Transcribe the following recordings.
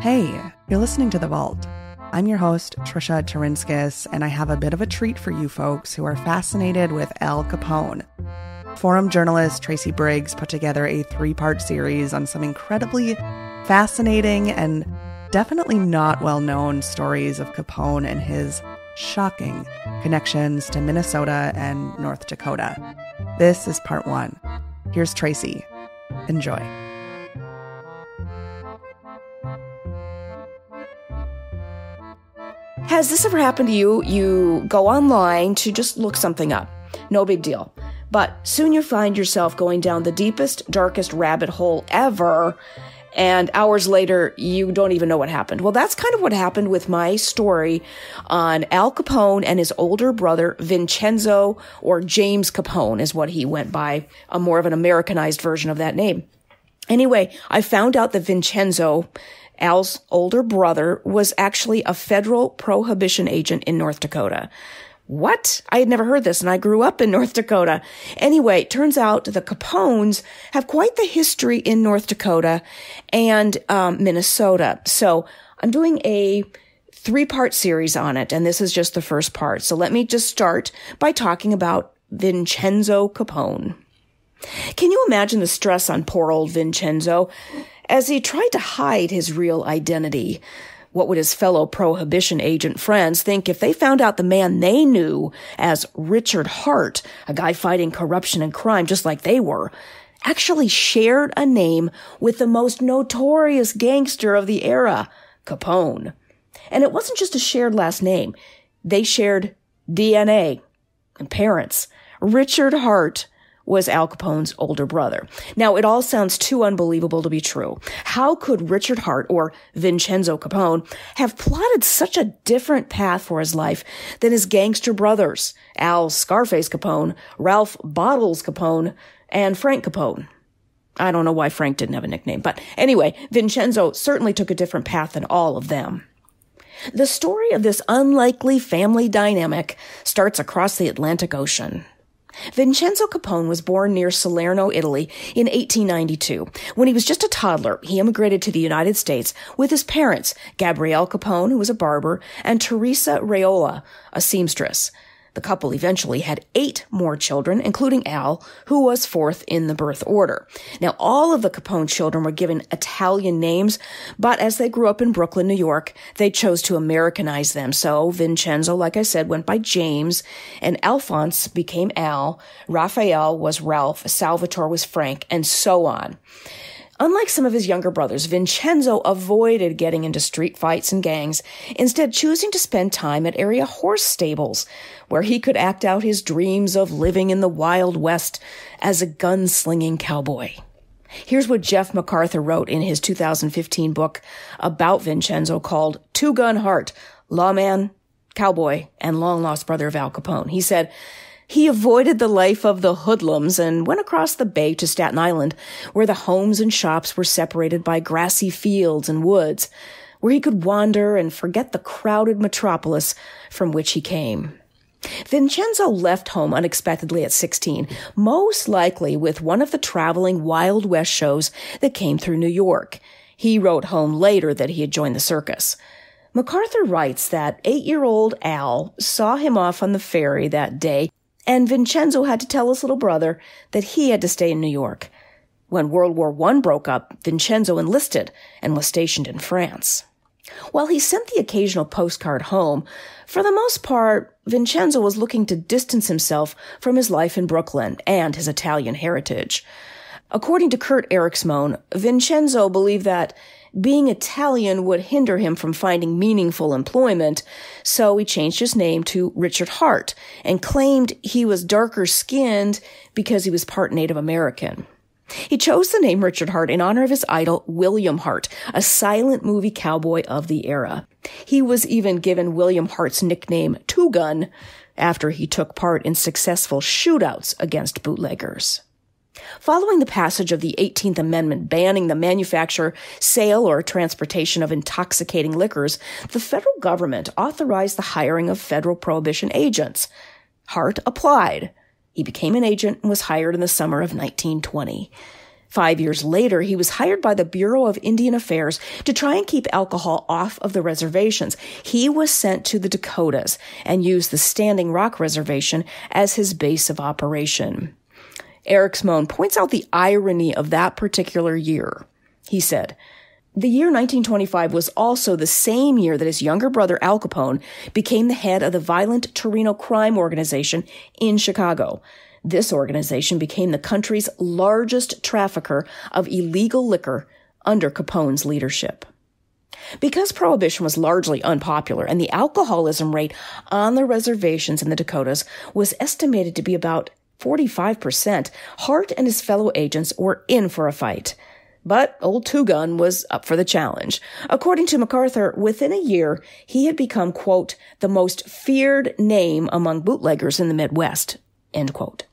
Hey, you're listening to The Vault. I'm your host, Trisha Turinskis, and I have a bit of a treat for you folks who are fascinated with Al Capone. Forum journalist Tracy Briggs put together a three part series on some incredibly fascinating and definitely not well known stories of Capone and his shocking connections to Minnesota and North Dakota. This is part one. Here's Tracy. Enjoy. Has this ever happened to you? You go online to just look something up. No big deal. But soon you find yourself going down the deepest, darkest rabbit hole ever. And hours later, you don't even know what happened. Well, that's kind of what happened with my story on Al Capone and his older brother, Vincenzo, or James Capone is what he went by, a more of an Americanized version of that name. Anyway, I found out that Vincenzo Al's older brother was actually a federal prohibition agent in North Dakota. What? I had never heard this, and I grew up in North Dakota. Anyway, turns out the Capones have quite the history in North Dakota and um, Minnesota. So I'm doing a three part series on it, and this is just the first part. So let me just start by talking about Vincenzo Capone. Can you imagine the stress on poor old Vincenzo? as he tried to hide his real identity. What would his fellow prohibition agent friends think if they found out the man they knew as Richard Hart, a guy fighting corruption and crime just like they were, actually shared a name with the most notorious gangster of the era, Capone? And it wasn't just a shared last name. They shared DNA and parents. Richard Hart was Al Capone's older brother. Now, it all sounds too unbelievable to be true. How could Richard Hart or Vincenzo Capone have plotted such a different path for his life than his gangster brothers, Al Scarface Capone, Ralph Bottles Capone, and Frank Capone? I don't know why Frank didn't have a nickname, but anyway, Vincenzo certainly took a different path than all of them. The story of this unlikely family dynamic starts across the Atlantic Ocean. Vincenzo Capone was born near Salerno, Italy in 1892. When he was just a toddler, he immigrated to the United States with his parents, Gabrielle Capone, who was a barber, and Teresa Raiola, a seamstress. The couple eventually had eight more children, including Al, who was fourth in the birth order. Now, all of the Capone children were given Italian names, but as they grew up in Brooklyn, New York, they chose to Americanize them. So Vincenzo, like I said, went by James, and Alphonse became Al, Raphael was Ralph, Salvatore was Frank, and so on. Unlike some of his younger brothers, Vincenzo avoided getting into street fights and gangs, instead choosing to spend time at area horse stables, where he could act out his dreams of living in the Wild West as a gunslinging cowboy. Here's what Jeff MacArthur wrote in his 2015 book about Vincenzo called Two Gun Hart, Lawman, Cowboy, and Long Lost Brother of Al Capone. He said, he avoided the life of the hoodlums and went across the bay to Staten Island, where the homes and shops were separated by grassy fields and woods, where he could wander and forget the crowded metropolis from which he came. Vincenzo left home unexpectedly at 16, most likely with one of the traveling Wild West shows that came through New York. He wrote home later that he had joined the circus. MacArthur writes that eight year old Al saw him off on the ferry that day and Vincenzo had to tell his little brother that he had to stay in New York. When World War I broke up, Vincenzo enlisted and was stationed in France. While he sent the occasional postcard home, for the most part, Vincenzo was looking to distance himself from his life in Brooklyn and his Italian heritage. According to Kurt Eriksmoen, Vincenzo believed that being Italian would hinder him from finding meaningful employment, so he changed his name to Richard Hart and claimed he was darker skinned because he was part Native American. He chose the name Richard Hart in honor of his idol, William Hart, a silent movie cowboy of the era. He was even given William Hart's nickname, Two Gun, after he took part in successful shootouts against bootleggers. Following the passage of the 18th Amendment banning the manufacture, sale, or transportation of intoxicating liquors, the federal government authorized the hiring of federal prohibition agents. Hart applied. He became an agent and was hired in the summer of 1920. Five years later, he was hired by the Bureau of Indian Affairs to try and keep alcohol off of the reservations. He was sent to the Dakotas and used the Standing Rock Reservation as his base of operation. Eriksmoen points out the irony of that particular year. He said, the year 1925 was also the same year that his younger brother Al Capone became the head of the violent Torrio crime organization in Chicago. This organization became the country's largest trafficker of illegal liquor under Capone's leadership. Because prohibition was largely unpopular and the alcoholism rate on the reservations in the Dakotas was estimated to be about 45%, Hart and his fellow agents were in for a fight. But old Two Gun was up for the challenge. According to MacArthur, within a year, he had become, quote, the most feared name among bootleggers in the Midwest, end quote.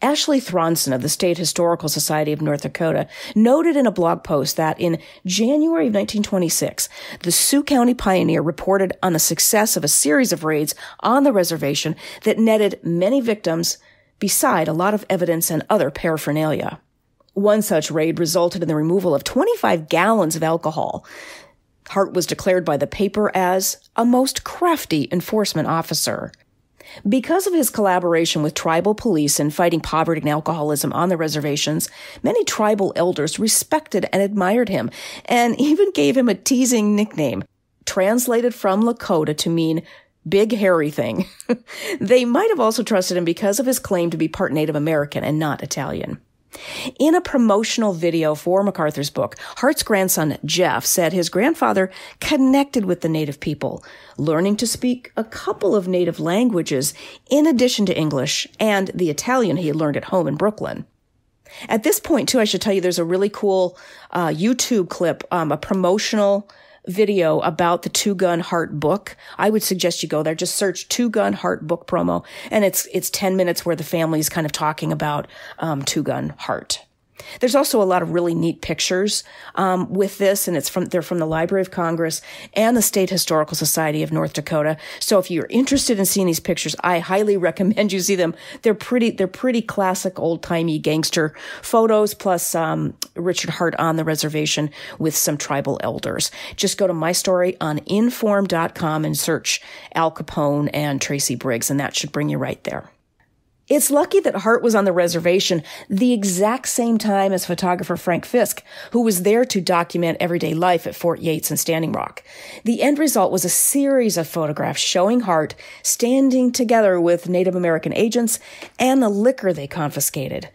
Ashley Thronson of the State Historical Society of North Dakota noted in a blog post that in January of 1926, the Sioux County Pioneer reported on the success of a series of raids on the reservation that netted many victims beside a lot of evidence and other paraphernalia. One such raid resulted in the removal of 25 gallons of alcohol. Hart was declared by the paper as a most crafty enforcement officer. Because of his collaboration with tribal police in fighting poverty and alcoholism on the reservations, many tribal elders respected and admired him and even gave him a teasing nickname, translated from Lakota to mean big hairy thing. they might have also trusted him because of his claim to be part Native American and not Italian. In a promotional video for MacArthur's book, Hart's grandson, Jeff, said his grandfather connected with the native people, learning to speak a couple of native languages in addition to English and the Italian he had learned at home in Brooklyn. At this point, too, I should tell you there's a really cool uh, YouTube clip, um, a promotional video about the Two Gun Hart book, I would suggest you go there. Just search Two Gun Hart book promo, and it's it's ten minutes where the family is kind of talking about um, Two Gun Hart. There's also a lot of really neat pictures um, with this, and it's from they're from the Library of Congress and the State Historical Society of North Dakota. So if you're interested in seeing these pictures, I highly recommend you see them. They're pretty they're pretty classic old timey gangster photos, plus um, Richard Hart on the reservation with some tribal elders. Just go to my story on inforum.com and search Al Capone and Tracy Briggs, and that should bring you right there. It's lucky that Hart was on the reservation the exact same time as photographer Frank Fiske, who was there to document everyday life at Fort Yates and Standing Rock. The end result was a series of photographs showing Hart standing together with Native American agents and the liquor they confiscated.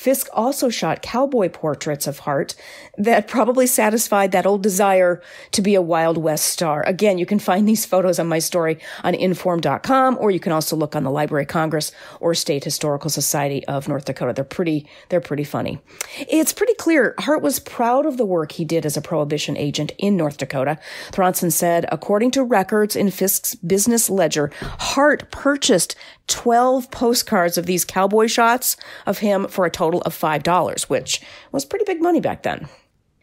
Fiske also shot cowboy portraits of Hart that probably satisfied that old desire to be a Wild West star. Again, you can find these photos on my story on inforum.com, or you can also look on the Library of Congress or State Historical Society of North Dakota. They're pretty, they're pretty funny. It's pretty clear Hart was proud of the work he did as a prohibition agent in North Dakota. Thronson said, according to records in Fiske's business ledger, Hart purchased 12 postcards of these cowboy shots of him for a total of $5, which was pretty big money back then.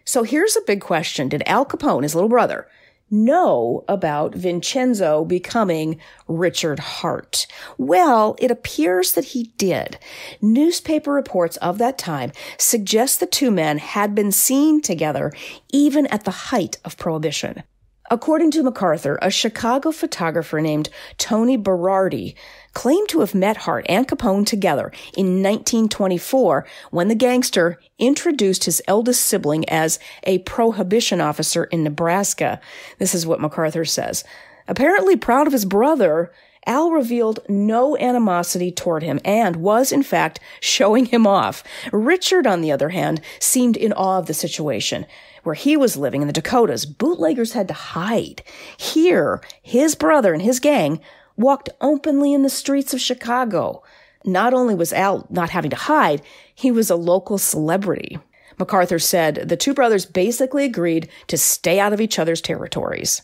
So here's a big question. Did Al Capone, his little brother, know about Vincenzo becoming Richard Hart? Well, it appears that he did. Newspaper reports of that time suggest the two men had been seen together even at the height of Prohibition. According to MacArthur, a Chicago photographer named Tony Berardi claimed to have met Hart and Capone together in 1924 when the gangster introduced his eldest sibling as a prohibition officer in Nebraska. This is what MacArthur says. Apparently proud of his brother, Al revealed no animosity toward him and was, in fact, showing him off. Richard, on the other hand, seemed in awe of the situation. Where he was living in the Dakotas, bootleggers had to hide. Here, his brother and his gang walked openly in the streets of Chicago. Not only was Al not having to hide, he was a local celebrity. MacArthur said the two brothers basically agreed to stay out of each other's territories.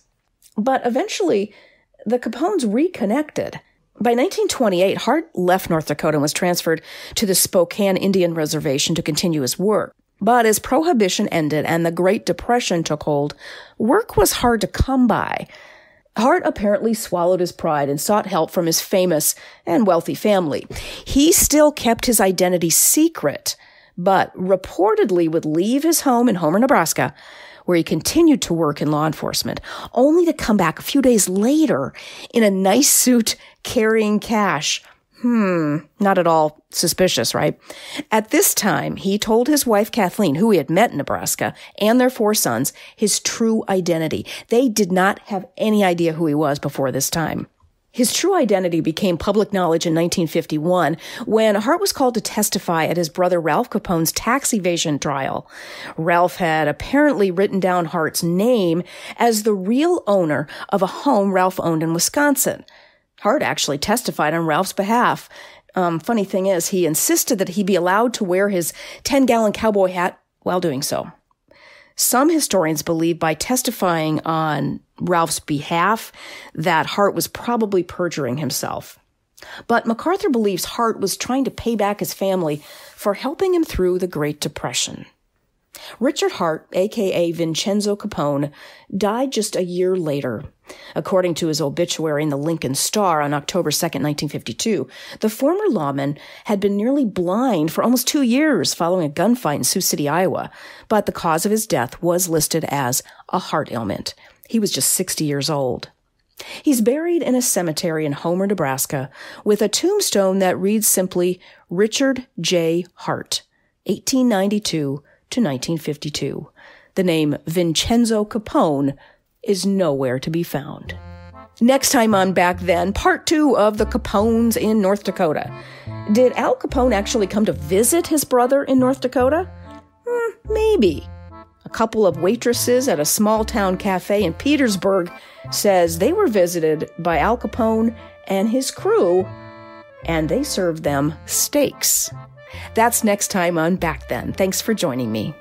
But eventually, the Capones reconnected. By 1928, Hart left North Dakota and was transferred to the Spokane Indian Reservation to continue his work. But as Prohibition ended and the Great Depression took hold, work was hard to come by. Hart apparently swallowed his pride and sought help from his famous and wealthy family. He still kept his identity secret, but reportedly would leave his home in Homer, Nebraska, where he continued to work in law enforcement, only to come back a few days later in a nice suit carrying cash Hmm, not at all suspicious, right? At this time, he told his wife Kathleen, who he had met in Nebraska, and their four sons, his true identity. They did not have any idea who he was before this time. His true identity became public knowledge in 1951 when Hart was called to testify at his brother Ralph Capone's tax evasion trial. Ralph had apparently written down Hart's name as the real owner of a home Ralph owned in Wisconsin. Hart actually testified on Ralph's behalf. Um, funny thing is, he insisted that he be allowed to wear his 10 gallon cowboy hat while doing so. Some historians believe by testifying on Ralph's behalf that Hart was probably perjuring himself. But MacArthur believes Hart was trying to pay back his family for helping him through the Great Depression. Richard Hart, aka Vincenzo Capone, died just a year later. According to his obituary in the Lincoln Star on October 2, 1952, the former lawman had been nearly blind for almost two years following a gunfight in Sioux City, Iowa, but the cause of his death was listed as a heart ailment. He was just 60 years old. He's buried in a cemetery in Homer, Nebraska, with a tombstone that reads simply Richard J. Hart, 1892 to 1952. The name Vincenzo Capone is nowhere to be found. Next time on Back Then, part two of the Capones in North Dakota. Did Al Capone actually come to visit his brother in North Dakota? Hmm, maybe. A couple of waitresses at a small town cafe in Petersburg says they were visited by Al Capone and his crew, and they served them steaks. That's next time on Back Then. Thanks for joining me.